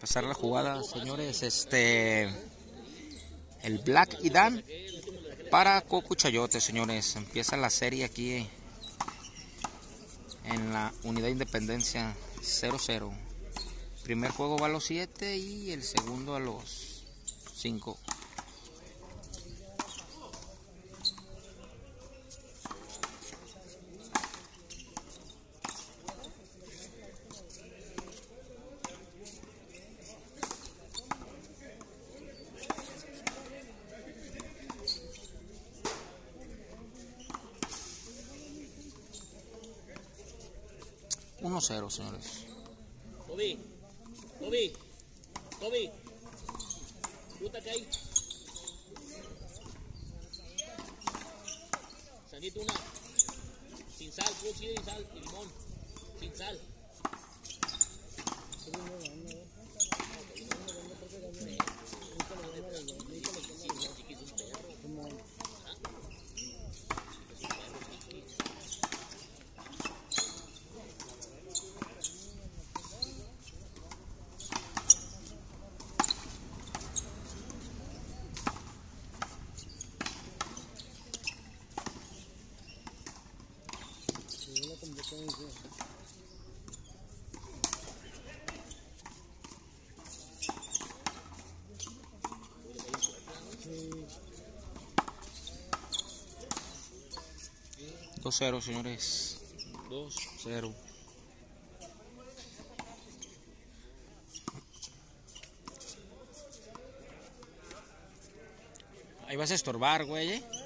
Pasar la jugada, señores. Este. El Black y Dan para Coco Chayote, señores. Empieza la serie aquí en la Unidad Independencia 0-0. Primer juego va a los 7 y el segundo a los 5. 1-0, señores. Toby, Toby, Toby, que hay. Sanito una, sin sal, sal, limón, sin sal. Dos 0 señores. 2-0. Ahí vas a estorbar, güey. ¿eh?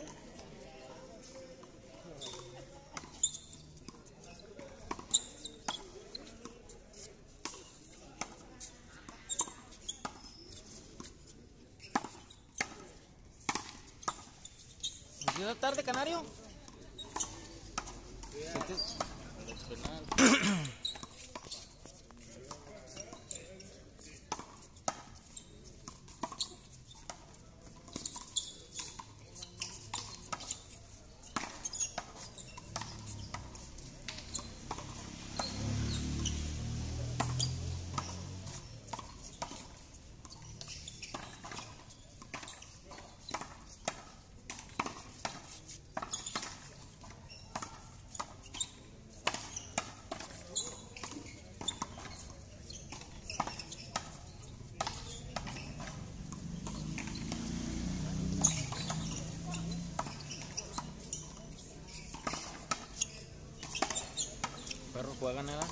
juegan, ¿verdad?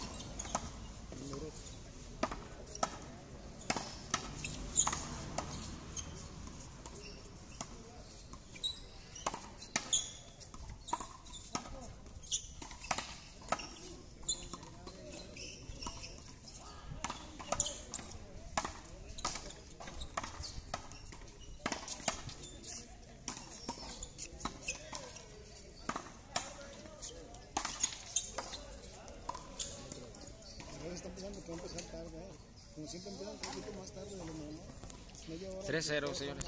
Perros juegan, ¿eh? 3-0, señores.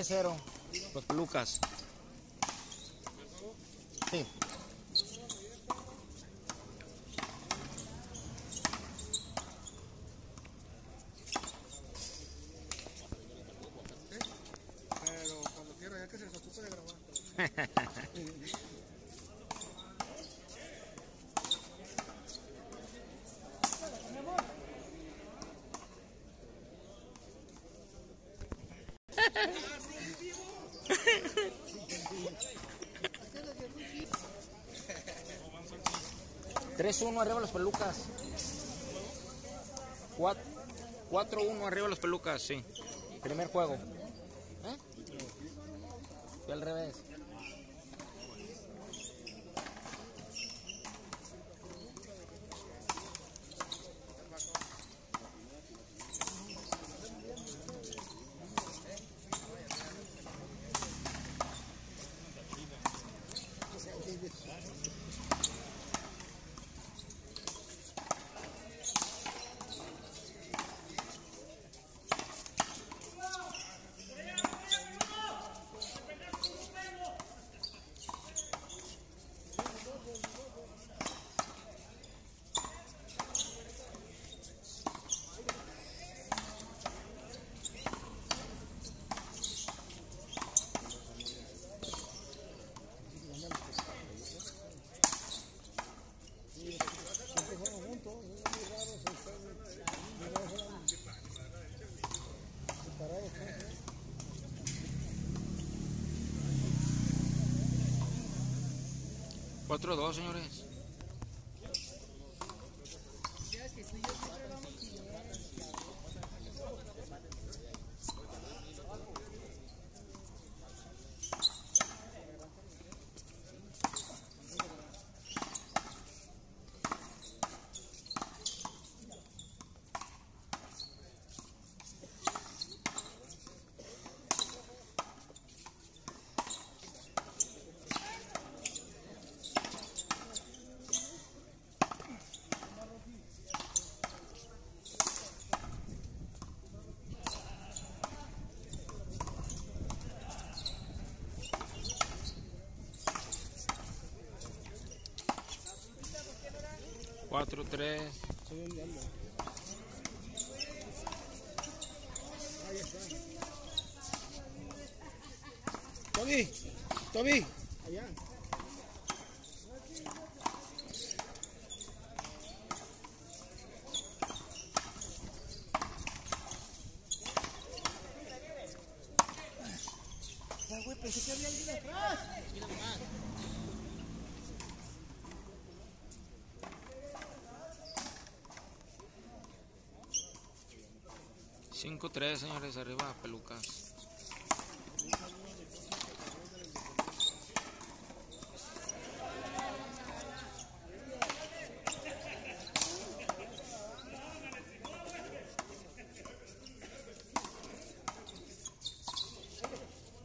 Tres 0 los pelucas. Sí. Pero cuando quiera, ya que se desocupe de grabar. 3-1 arriba los pelucas. 4-1 arriba los pelucas, sí. Primer juego. ¿Eh? Al revés. 4-2, señores. Cuatro, tres. Estoy enviando. Ahí está. Toby, Toby, 5-3, señores, arriba, pelucas.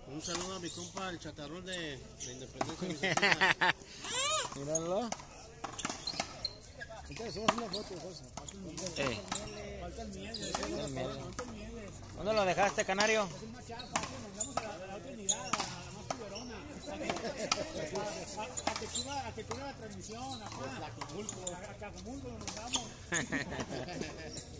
Un saludo a mi compa, el chatarrón de, de Independencia. Míralo. Entonces, somos una foto, José. Eh. Falta el miedo. Falta el miedo. ¿Dónde lo dejaste, canario? A que suba, a que la transmisión. A Acapulco lo mandamos.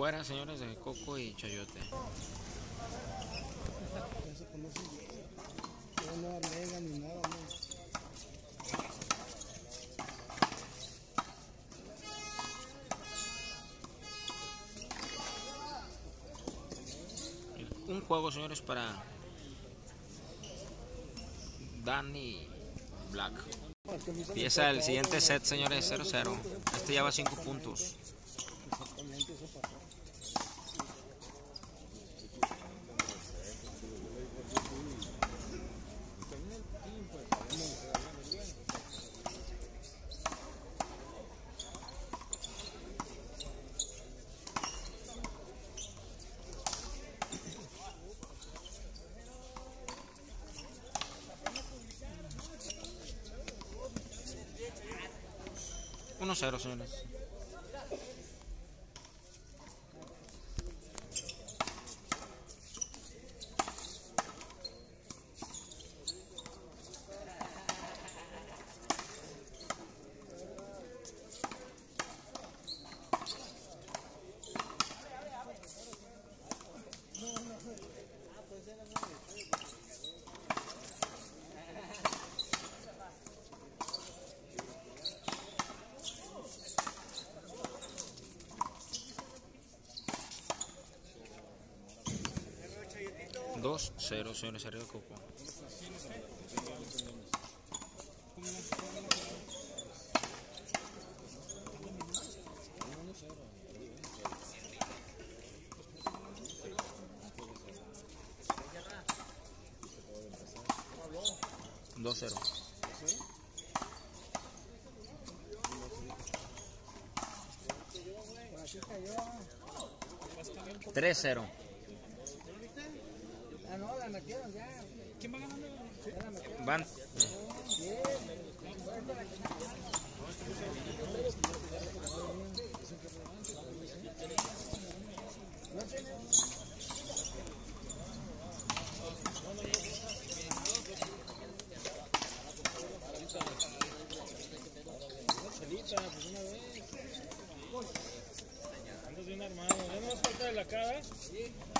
Fuera, señores, de Coco y Chayote. Ya. Ya. Un juego, señores, para Danny Black. Empieza el siguiente set, señores, 0-0. Este lleva 5 puntos. 1-0, señores. Dos, cero, señores, arriba Coco. Dos, cero. Tres, cero. ¿Quién va ganando? Van. Pues una vez.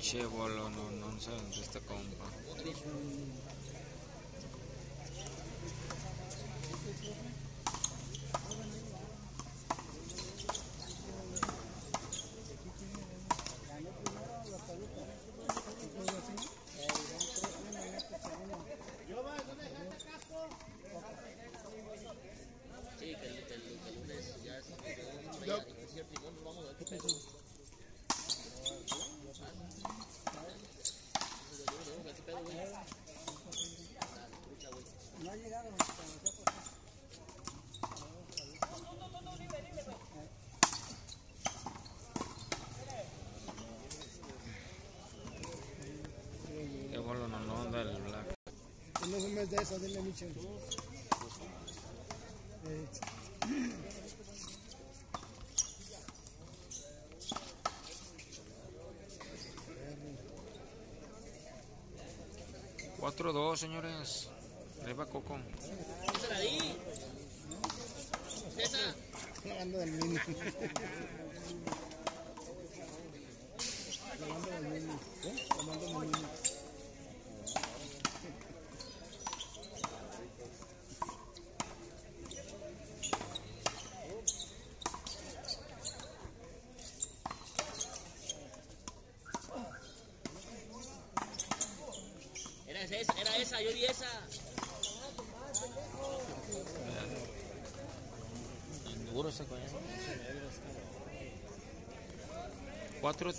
Che, bolo, no, no sé dónde está compa. Sí, que el, que el, que el lunes ya es ya, es cierto, y bueno, vamos a ver qué pedo. ¿Qué pedo, güey? No ha llegado. Qué bolo, no, no anda el black. Eh, 4-2, señores. Arriba Coco. Hablando del mini. ¿Eh? Hablando del mini. Era esa, era esa, yo di esa. Duro ese coño.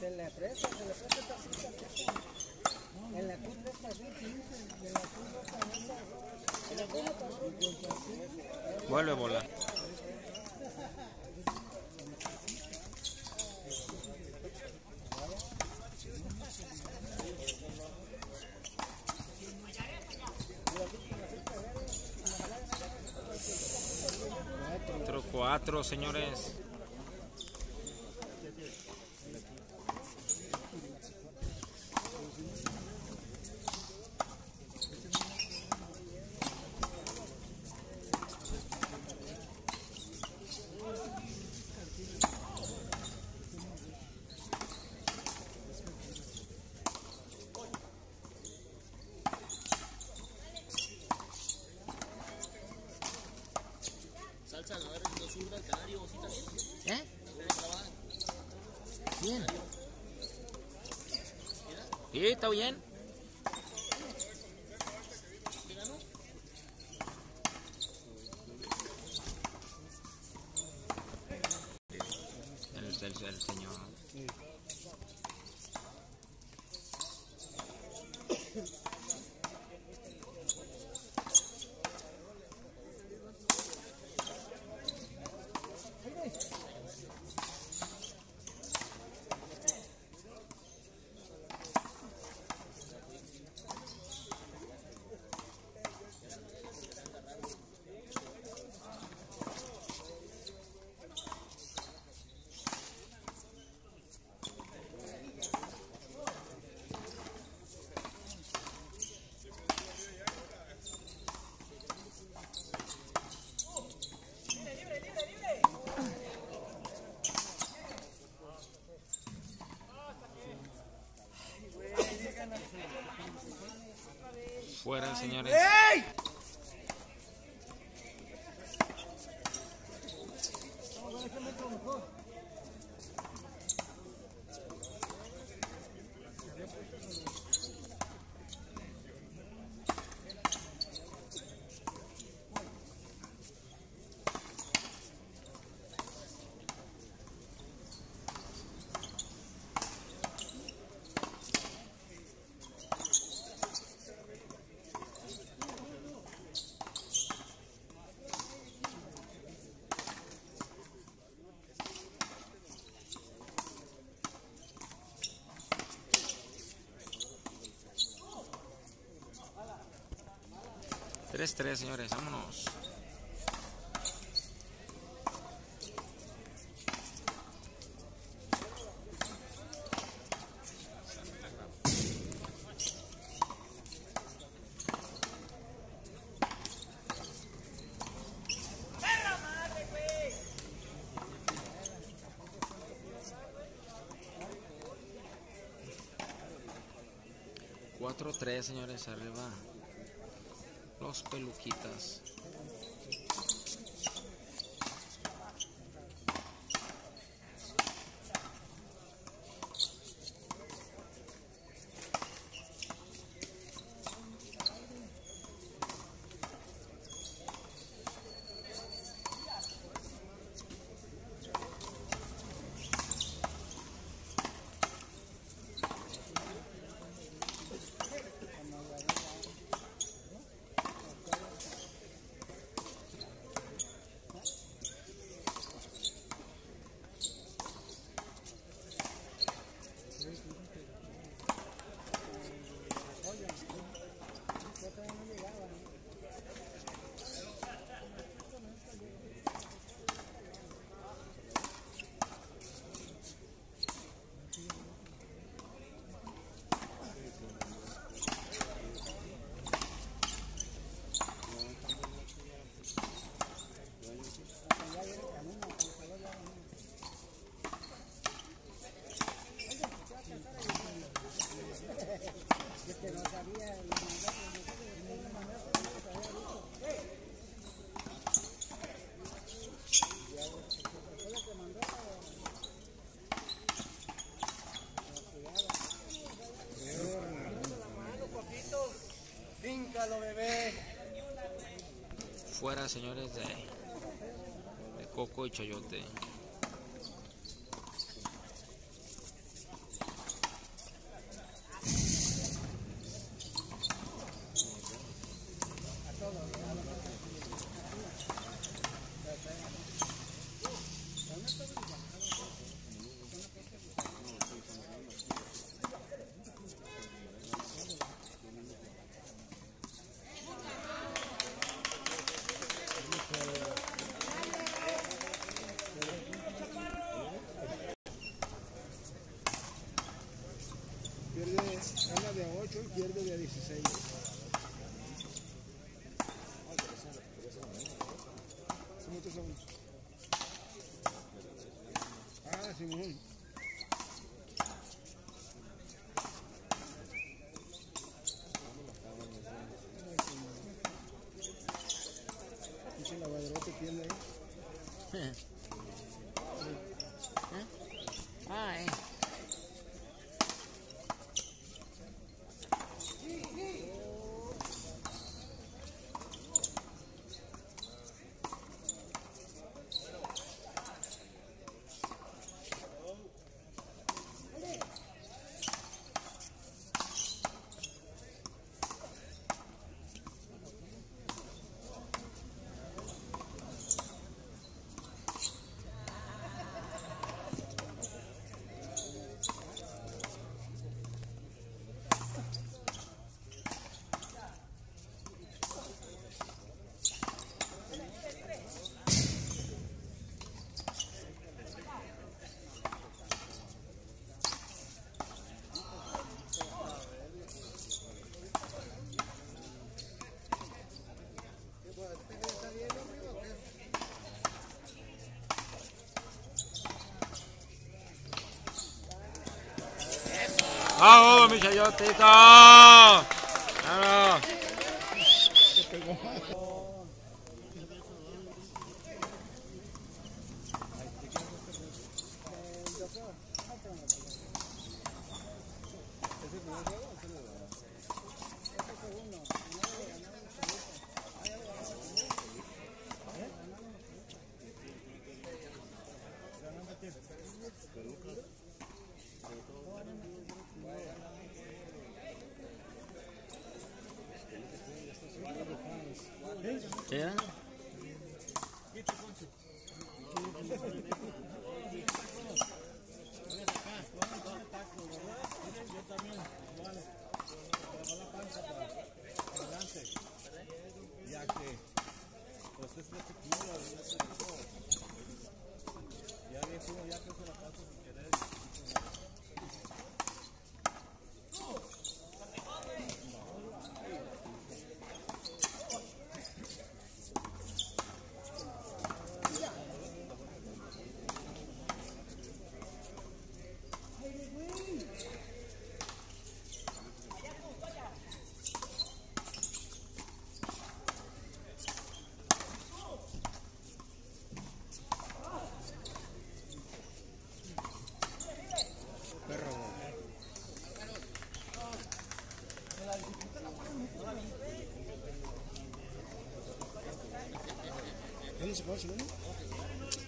Se le presta, esta cita. En la curva está así, en la curva está así. En la. Vuelve a volar. Cuatro, señores. Salsa, a ver, no zurda el canario, sí también. ¿Eh? Vamos a grabar. ¿Quién? Sí, está bien. Fuera, señores. ¡Ey! 3-3, señores, vámonos. Cuatro tres señores arriba. Los peluquitas. Fuera, señores, de, de coco y chayote. ¡Vamos, mi chayotito! ¡Claro!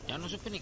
Ya no supe ni.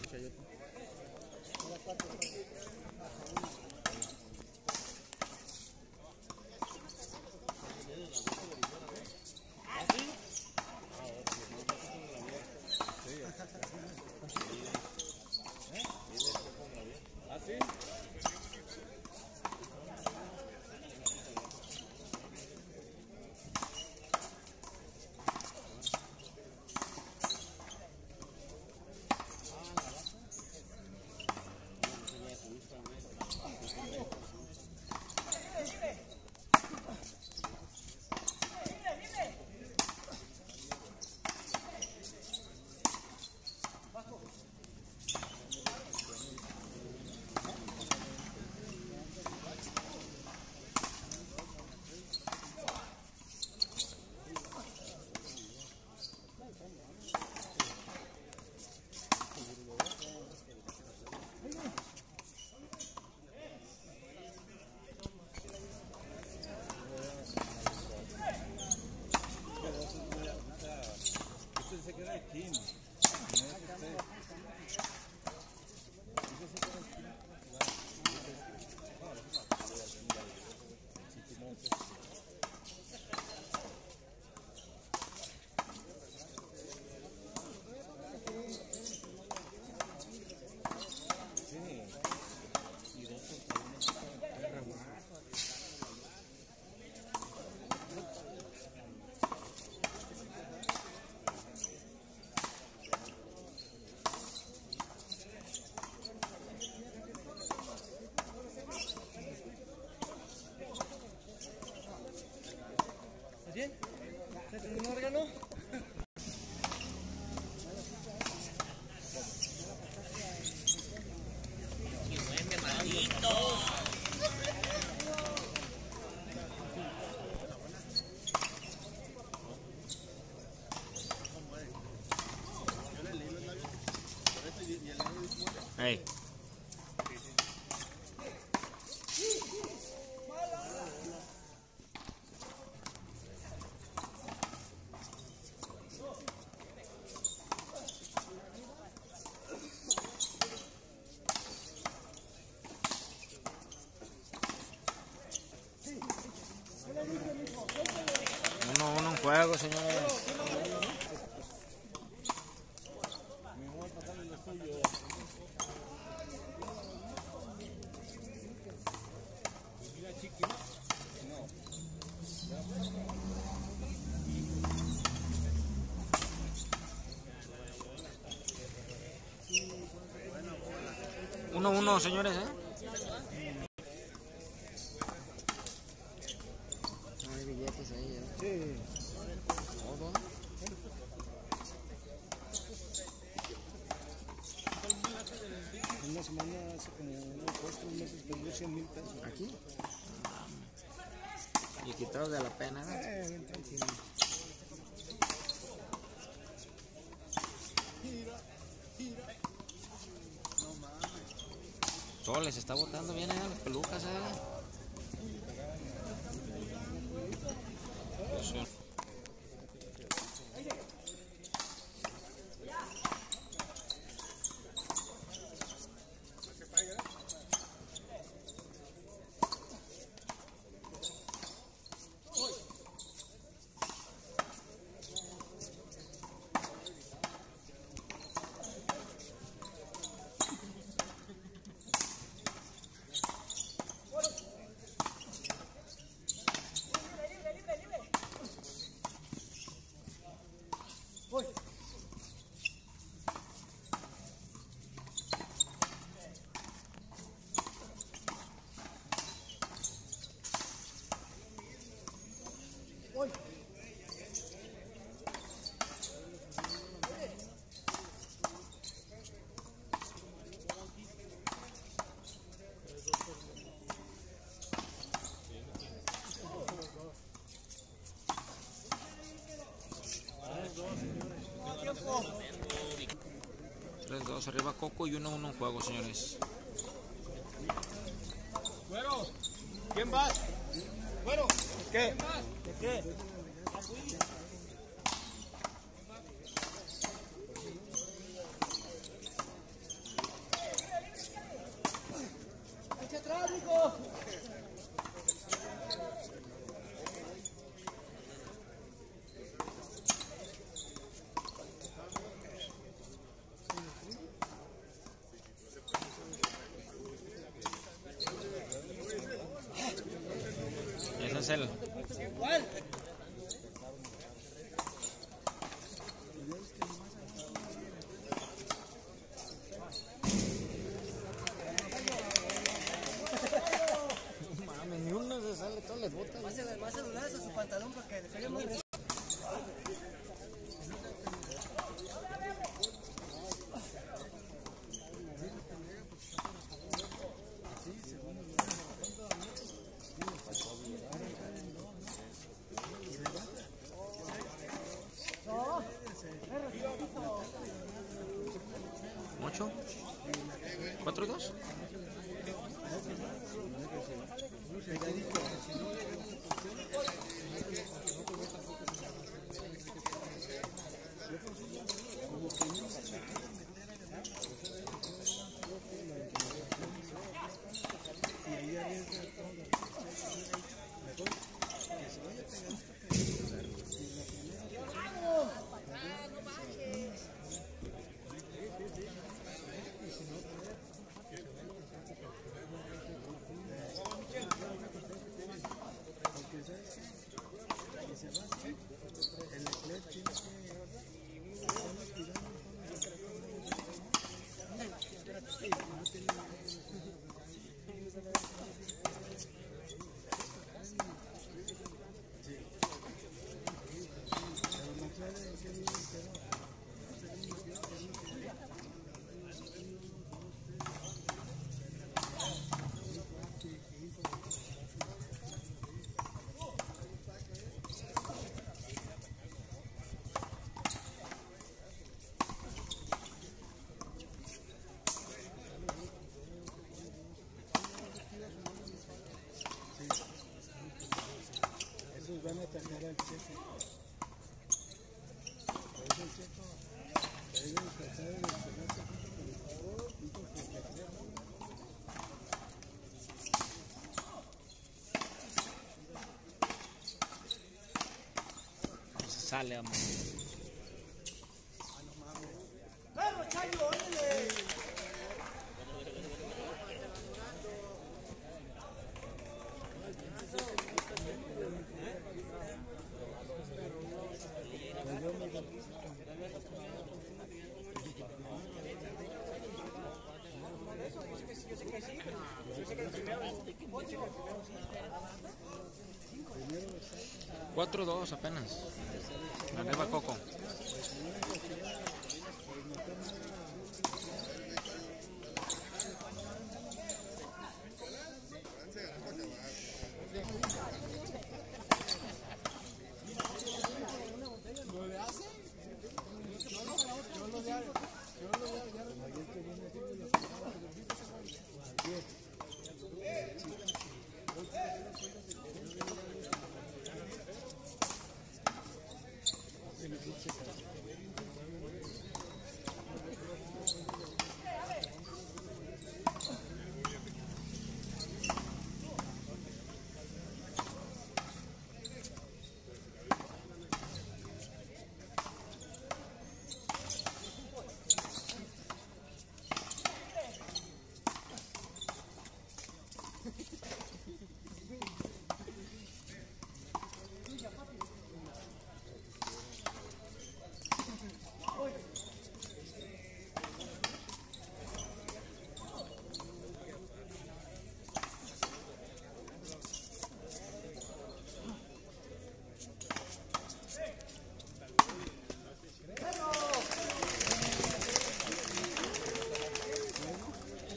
señores. Uno, uno, señores, ¿eh? estos meses perdió 100 mil pesos. ¿Aquí? Ah, y quitado de la pena, ¿no? Eh, bien tranquilo. Gira, gira. No mames. Todo les está botando bien, ¿eh? Las pelucas, ¿eh? Pues. arriba Coco y 1-1 uno, uno en juego, señores. Bueno, ¿quién? Bueno, ¿qué? Qué? Sale, amor. ¡Vamos, Chayo, apenas.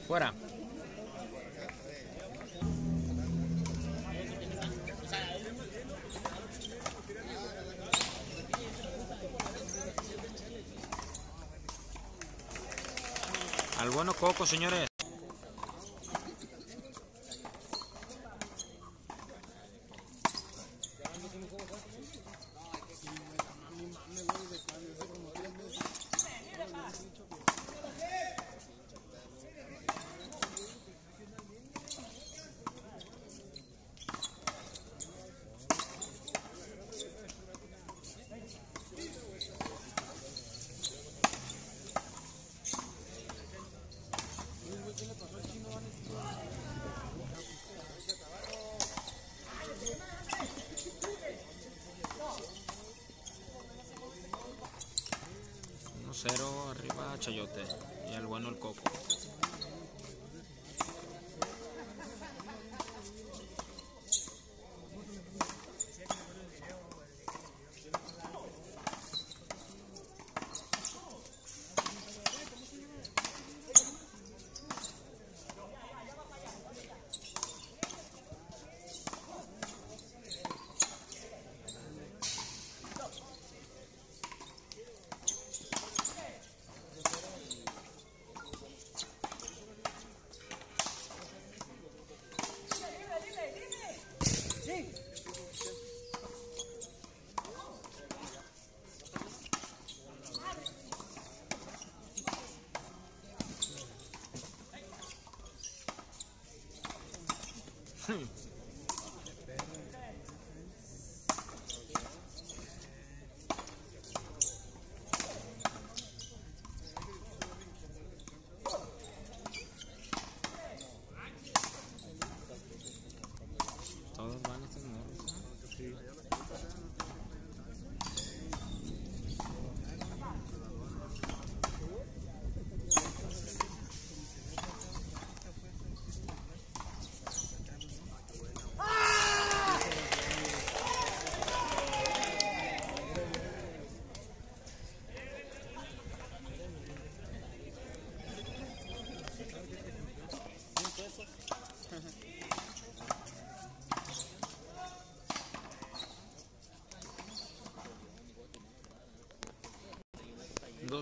Fuera. Al bueno Coco, señores.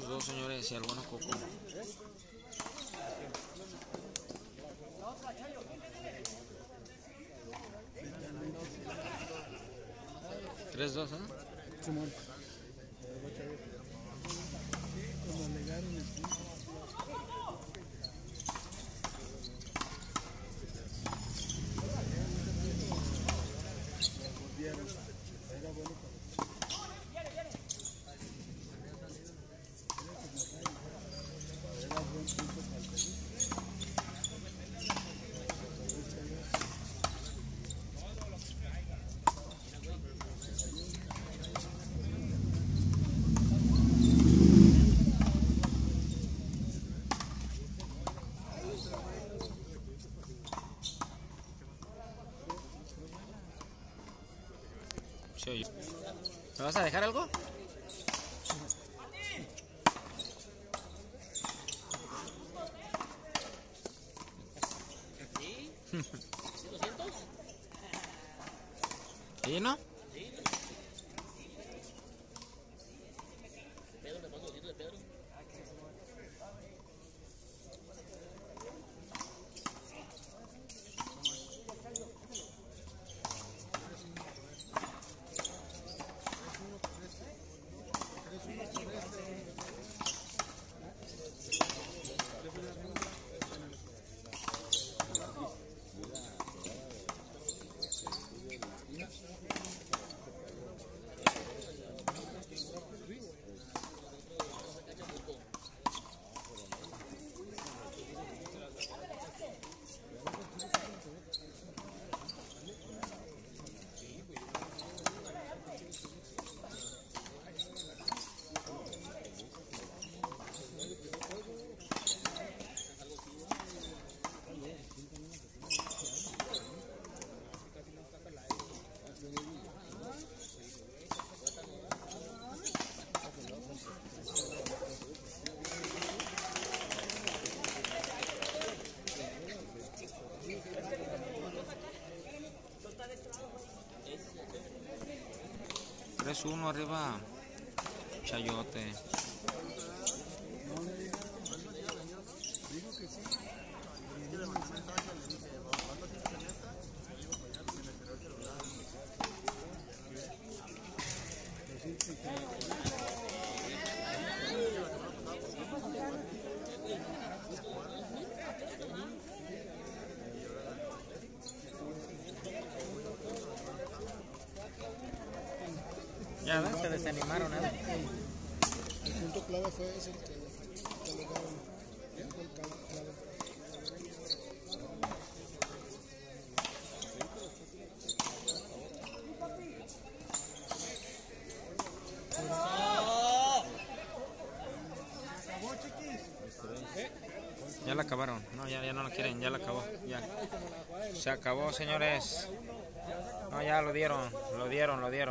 Dos, señores, y al bueno Coco. Tres, dos, ¿eh? Simón. Como alegaron el punto. Volvieron. Era bueno para Era buen punto para el Perú. Se oye. ¿Me vas a dejar algo? ¿Sí, no? 3-1 arriba. Chayote. No le dijo. Dijo que sí. Pues sí, sí, que- Ya ven, se desanimaron, ¿eh? El punto clave fue ese el que, que le daban. Fue el cal- clave. Ya la acabaron. No, quieren, ya la acabó. Ya. Se acabó, señores. No, ya lo dieron, lo dieron, lo dieron.